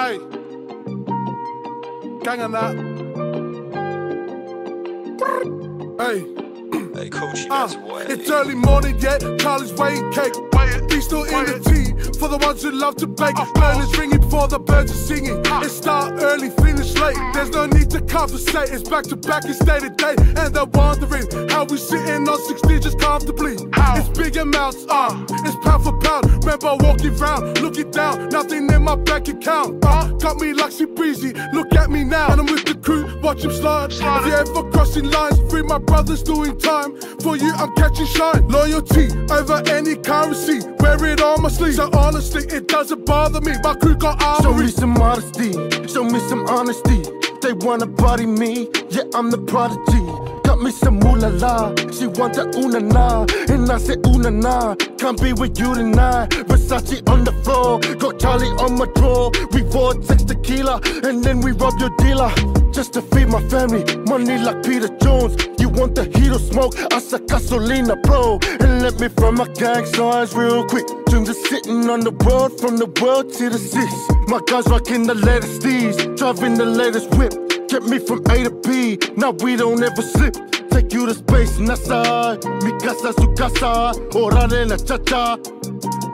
Aye. Gang on that. Hey. Hey, coach, you Uh, what? it's early morning yet, Charlie's weighing cake. Be still in the tea for the ones who love to bake. Burners ringing before the birds are singing. It start early, finish late. There's no need to conversate. It's back to back, it's day to day. And they're wondering how we sitting on six digits comfortably. It's big amounts, uh, it's pound for. Remember walking round, looking down, nothing in my bank account. Uh, got me like she breezy, look at me now. And I'm with the crew, watch him slide. If you ever crossing lines, free my brothers doing time. For you, I'm catching shine. Loyalty over any currency. Wear it on my sleeve. So honestly, it doesn't bother me. My crew got Show me some modesty, show me some honesty. They wanna body me, yeah, I'm the prodigy. Got me some moolah la, she want the una na, and I say una na. Can't be with you tonight. Versace on the floor, got Charlie on my drawer. We vortex tequila, and then we rob your dealer. Just to feed my family, money like Peter Jones. You want the heat or smoke? I said gasolina, bro. And let me from my gang signs real quick. Dreams of sitting on the road from the world to the six. My guys rocking the latest D's, driving the latest whip. Get me from A to B, now we don't ever slip. Take you to space, NASA. Mi casa, su casa. Orar en la cha-cha.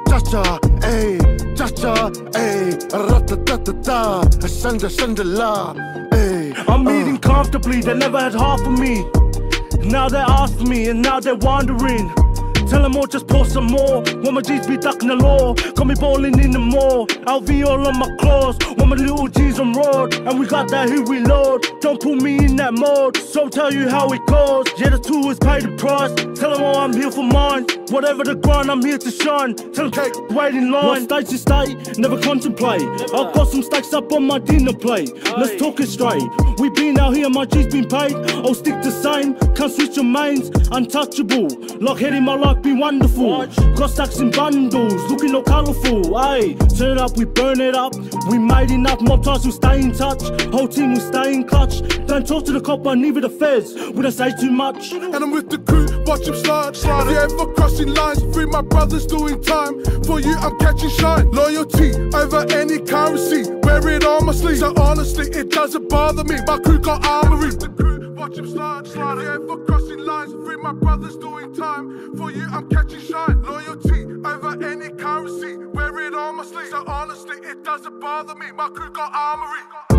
Cha-cha, ayy. Cha-cha, ayy. Ratatatata. Shanda, shanda la. Ayy. I'm eating comfortably, they never had half of me. Now they're after me, and now they're wondering. Tell them all, just pour some more. Want my G's be ducking the law. Got me bowling in the mall. LV all on my claws. Want my little G's on road. And we got that here we load. Don't put me in that mode. So tell you how it goes. Yeah, the two is paid the price. Tell them all I'm here for mine. Whatever the grind, I'm here to shine. Tell them wait in line. What state to state, never contemplate. I've got some stacks up on my dinner plate. Let's talk it straight. We been out here, my G's been paid. I'll stick the same. Can't switch your mains. Untouchable. Lock head in my life be wonderful. Got stacks in bundles, looking all colourful. Ayy, turn it up, we burn it up. We made enough mob ties, we stay in touch. Whole team, we stay in clutch. Don't talk to the copper, neither the feds. We don't say too much. And I'm with the crew, watch him slide. If you ever crossing lines, free my brothers doing time. For you, I'm catching shine. Loyalty over any currency. Wear it on my sleeve. So honestly, it doesn't bother me. My crew got armory. The crew, watch him slide. slide. If you ever crossing my brothers doing time. For you, I'm catching shine. Loyalty over any currency. Wear it on my sleeve. So honestly, it doesn't bother me. My crew got armory.